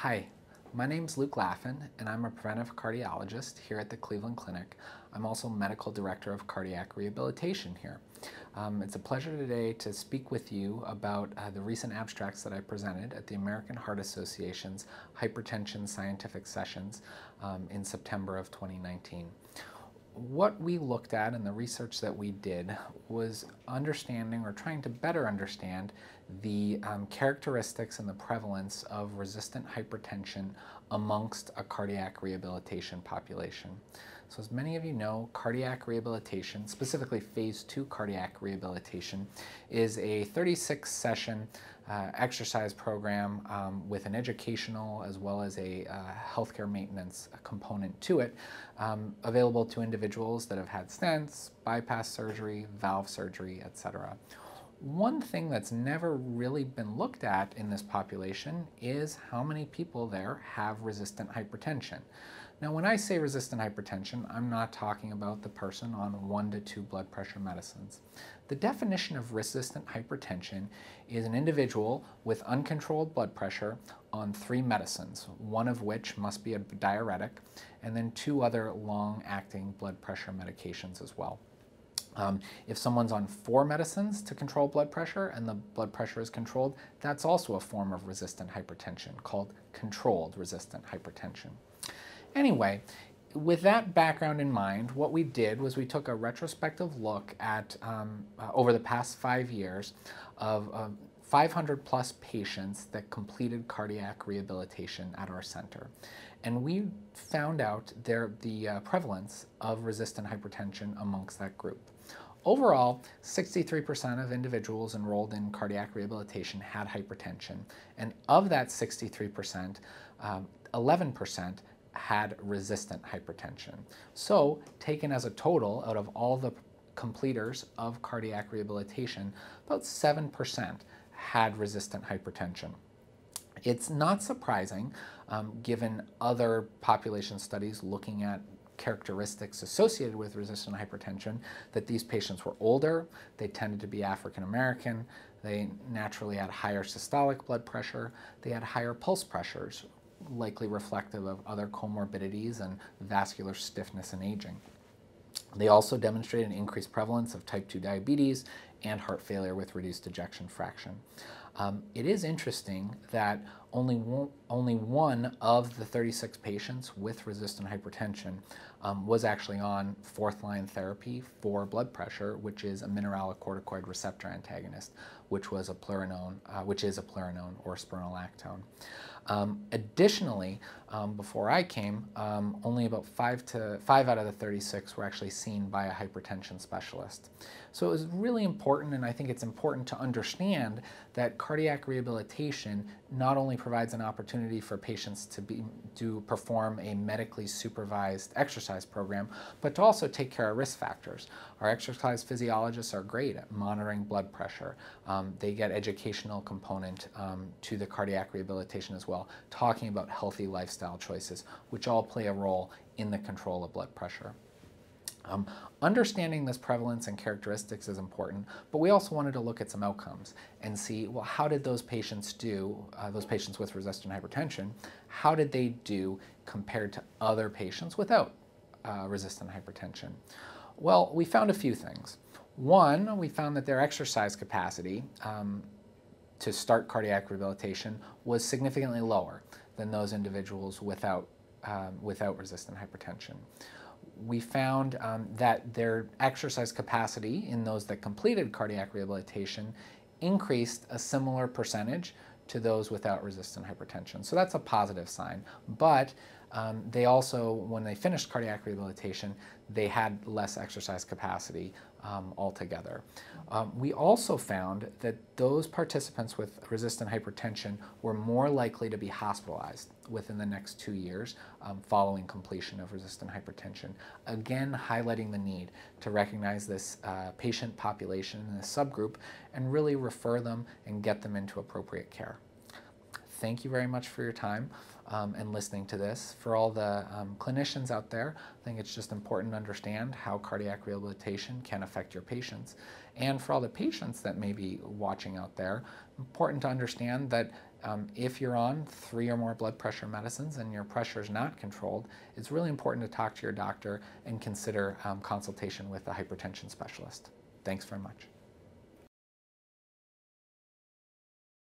Hi, my name is Luke Laffin, and I'm a preventive cardiologist here at the Cleveland Clinic. I'm also medical director of cardiac rehabilitation here. Um, it's a pleasure today to speak with you about uh, the recent abstracts that I presented at the American Heart Association's Hypertension Scientific Sessions um, in September of 2019 what we looked at and the research that we did was understanding or trying to better understand the um, characteristics and the prevalence of resistant hypertension amongst a cardiac rehabilitation population. So as many of you know, cardiac rehabilitation, specifically phase two cardiac rehabilitation, is a 36 session uh, exercise program um, with an educational as well as a uh, healthcare maintenance component to it, um, available to individuals that have had stents, bypass surgery, valve surgery, etc. One thing that's never really been looked at in this population is how many people there have resistant hypertension. Now, when I say resistant hypertension, I'm not talking about the person on one to two blood pressure medicines. The definition of resistant hypertension is an individual with uncontrolled blood pressure on three medicines, one of which must be a diuretic, and then two other long-acting blood pressure medications as well. Um, if someone's on four medicines to control blood pressure and the blood pressure is controlled, that's also a form of resistant hypertension called controlled resistant hypertension. Anyway, with that background in mind, what we did was we took a retrospective look at, um, uh, over the past five years, of uh, 500 plus patients that completed cardiac rehabilitation at our center. And we found out there, the uh, prevalence of resistant hypertension amongst that group. Overall, 63% of individuals enrolled in cardiac rehabilitation had hypertension. And of that 63%, 11% um, had resistant hypertension. So, taken as a total out of all the completers of cardiac rehabilitation, about 7% had resistant hypertension. It's not surprising, um, given other population studies looking at characteristics associated with resistant hypertension, that these patients were older, they tended to be African American, they naturally had higher systolic blood pressure, they had higher pulse pressures, likely reflective of other comorbidities and vascular stiffness and aging. They also demonstrate an increased prevalence of type 2 diabetes and heart failure with reduced ejection fraction. Um, it is interesting that only one, only one of the 36 patients with resistant hypertension um, was actually on fourth line therapy for blood pressure, which is a mineralocorticoid receptor antagonist, which was eplerenone, uh, which is eplerenone or spironolactone. Um, additionally, um, before I came, um, only about five to five out of the 36 were actually seen by a hypertension specialist. So it was really important, and I think it's important to understand that cardiac rehabilitation not only provides an opportunity for patients to be to perform a medically supervised exercise program, but to also take care of risk factors. Our exercise physiologists are great at monitoring blood pressure. Um, they get educational component um, to the cardiac rehabilitation as well, talking about healthy lifestyle choices, which all play a role in the control of blood pressure. Um, understanding this prevalence and characteristics is important, but we also wanted to look at some outcomes and see, well, how did those patients do, uh, those patients with resistant hypertension, how did they do compared to other patients without uh, resistant hypertension? Well, we found a few things. One, we found that their exercise capacity um, to start cardiac rehabilitation was significantly lower than those individuals without, um, without resistant hypertension we found um, that their exercise capacity in those that completed cardiac rehabilitation increased a similar percentage to those without resistant hypertension. So that's a positive sign. But um, they also, when they finished cardiac rehabilitation, they had less exercise capacity um, altogether. Um, we also found that those participants with resistant hypertension were more likely to be hospitalized within the next two years um, following completion of resistant hypertension. Again, highlighting the need to recognize this uh, patient population and this subgroup and really refer them and get them into appropriate care. Thank you very much for your time um, and listening to this. For all the um, clinicians out there, I think it's just important to understand how cardiac rehabilitation can affect your patients. And for all the patients that may be watching out there, important to understand that Um, if you're on three or more blood pressure medicines and your pressure is not controlled, it's really important to talk to your doctor and consider um, consultation with a hypertension specialist. Thanks very much.